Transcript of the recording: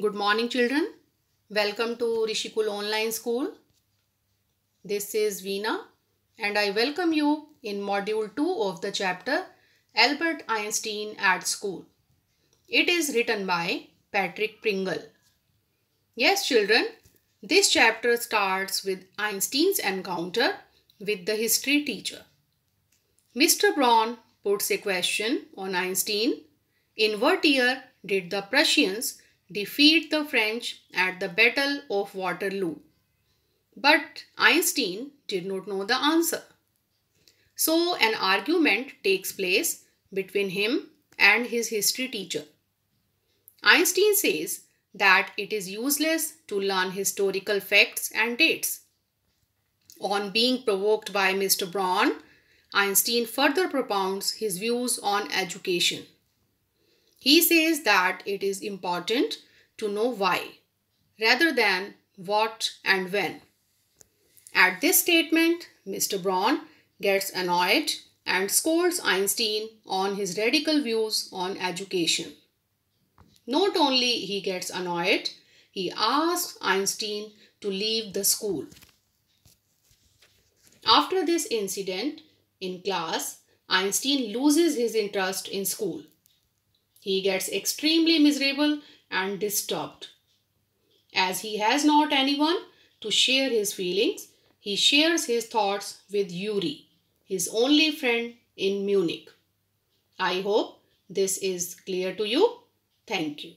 Good morning, children. Welcome to Rishikul Online School. This is Veena, and I welcome you in Module 2 of the chapter Albert Einstein at School. It is written by Patrick Pringle. Yes, children, this chapter starts with Einstein's encounter with the history teacher. Mr. Braun puts a question on Einstein. In what year did the Prussians defeat the French at the Battle of Waterloo. But Einstein did not know the answer. So an argument takes place between him and his history teacher. Einstein says that it is useless to learn historical facts and dates. On being provoked by Mr. Braun, Einstein further propounds his views on education. He says that it is important to know why rather than what and when. At this statement, Mr. Braun gets annoyed and scolds Einstein on his radical views on education. Not only he gets annoyed, he asks Einstein to leave the school. After this incident in class, Einstein loses his interest in school. He gets extremely miserable and disturbed. As he has not anyone to share his feelings, he shares his thoughts with Yuri, his only friend in Munich. I hope this is clear to you. Thank you.